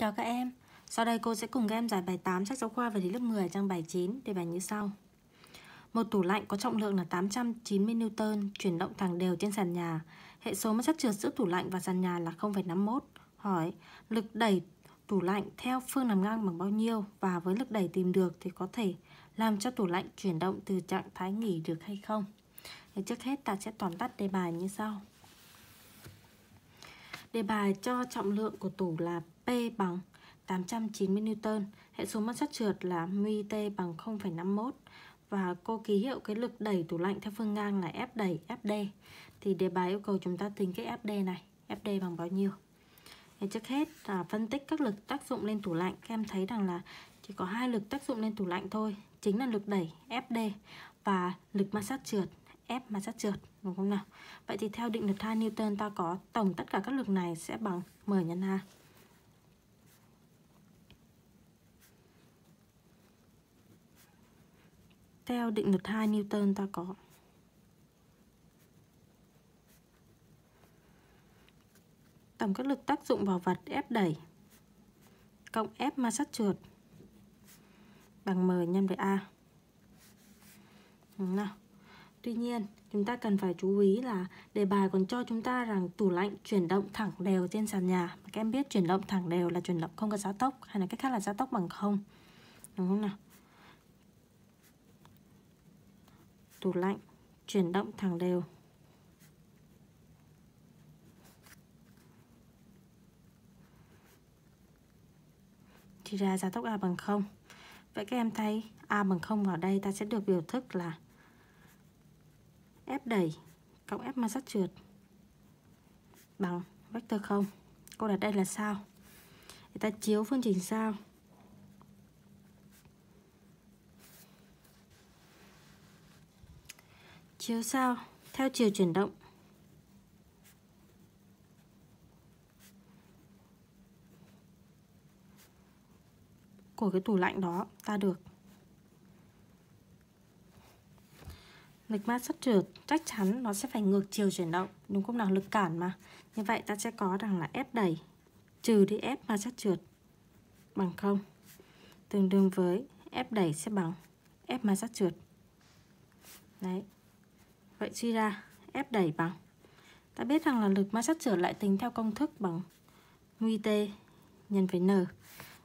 Chào các em, sau đây cô sẽ cùng các em giải bài 8 sách giáo khoa về lý lớp 10 trang bài 9 đề bài như sau. Một tủ lạnh có trọng lượng là 890 Newton chuyển động thẳng đều trên sàn nhà. Hệ số ma sát trượt giữa tủ lạnh và sàn nhà là 0,51. Hỏi, lực đẩy tủ lạnh theo phương nằm ngang bằng bao nhiêu và với lực đẩy tìm được thì có thể làm cho tủ lạnh chuyển động từ trạng thái nghỉ được hay không? Thì trước hết ta sẽ tóm tắt đề bài như sau. Đề bài cho trọng lượng của tủ là P bằng 890 Newton, hệ số ma sát trượt là μT bằng 0,51 và cô ký hiệu cái lực đẩy tủ lạnh theo phương ngang là F đẩy FD. Thì đề bài yêu cầu chúng ta tính cái FD này, FD bằng bao nhiêu? Thì trước hết là phân tích các lực tác dụng lên tủ lạnh. Các em thấy rằng là chỉ có hai lực tác dụng lên tủ lạnh thôi, chính là lực đẩy FD và lực ma sát trượt F ma sát trượt đúng không nào? Vậy thì theo định luật 2 Newton ta có tổng tất cả các lực này sẽ bằng M nhân A. Theo định luật 2 Newton ta có tổng các lực tác dụng vào vật F đẩy cộng F ma sát trượt bằng M nhân với A. Đúng nào? Tuy nhiên, chúng ta cần phải chú ý là đề bài còn cho chúng ta rằng tủ lạnh chuyển động thẳng đều trên sàn nhà. Các em biết chuyển động thẳng đều là chuyển động không có giá tốc hay là cách khác là giá tốc bằng không. Đúng không nào? Tủ lạnh, chuyển động thẳng đều. Thì ra giá tốc A bằng 0. Vậy các em thấy A bằng 0 vào đây ta sẽ được biểu thức là F đẩy cộng F ma sát trượt bằng vector 0. Cô đặt đây là sao? Thì ta chiếu phương trình sao. Chiếu sao theo chiều chuyển động. Của cái tủ lạnh đó, ta được. Lực ma sát trượt, chắc chắn nó sẽ phải ngược chiều chuyển động. Đúng không nào, lực cản mà. Như vậy ta sẽ có rằng là F đẩy, trừ đi F ma sát trượt bằng không. Tương đương với F đẩy sẽ bằng F ma sát trượt. Đấy vậy suy ra F đẩy bằng ta biết rằng là lực ma sát trở lại tính theo công thức bằng nguy t nhân với n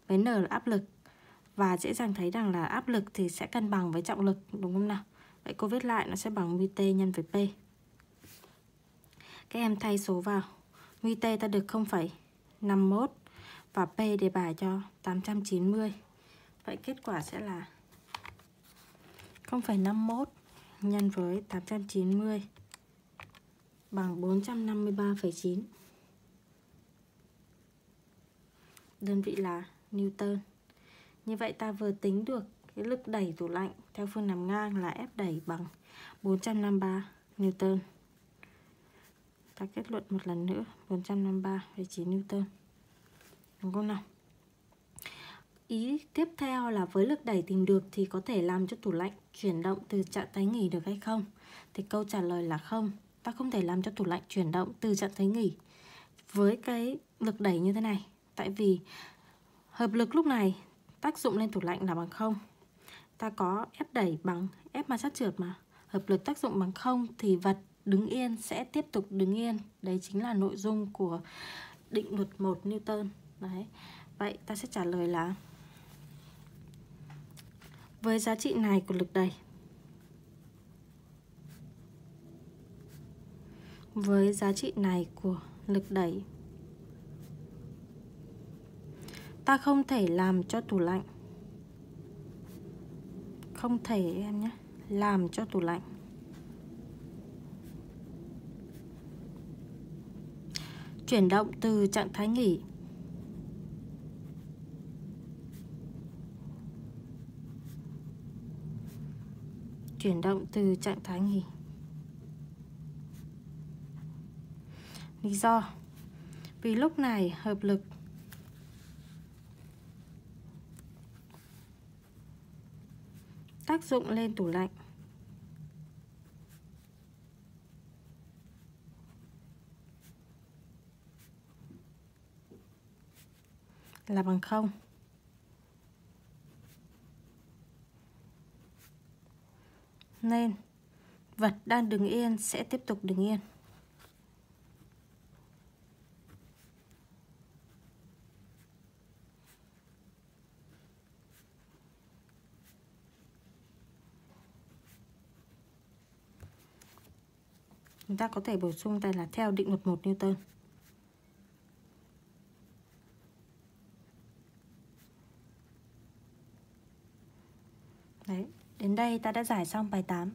với n là áp lực và dễ dàng thấy rằng là áp lực thì sẽ cân bằng với trọng lực đúng không nào Vậy cô viết lại nó sẽ bằng nguy t nhân với p. Các em thay số vào. Nguy t ta được 0,51 và p đề bài cho 890. Vậy kết quả sẽ là 0,51 nhân với 890 bằng 453,9. Đơn vị là Newton. Như vậy ta vừa tính được cái lực đẩy tủ lạnh theo phương nằm ngang là F đẩy bằng 453 Newton. Ta kết luận một lần nữa 453,9 Newton. Đúng không nào? Ý tiếp theo là với lực đẩy tìm được thì có thể làm cho tủ lạnh chuyển động từ trạng thái nghỉ được hay không? Thì câu trả lời là không. Ta không thể làm cho tủ lạnh chuyển động từ trạng thái nghỉ với cái lực đẩy như thế này. Tại vì hợp lực lúc này tác dụng lên tủ lạnh là bằng không ta có ép đẩy bằng, ép ma sát trượt mà hợp lực tác dụng bằng không thì vật đứng yên sẽ tiếp tục đứng yên đấy chính là nội dung của định luật 1 Newton đấy vậy ta sẽ trả lời là với giá trị này của lực đẩy. Với giá trị này của lực đẩy, ta không thể làm cho tủ lạnh, không thể em nhé, làm cho tủ lạnh. Chuyển động từ trạng thái nghỉ chuyển động từ trạng thái nghỉ. Lý do. Vì lúc này hợp lực. Tác dụng lên tủ lạnh. Là bằng 0. Nên vật đang đứng yên sẽ tiếp tục đứng yên. Chúng ta có thể bổ sung đây là theo định luật 1 Newton. Đấy, đến đây ta đã giải xong bài 8.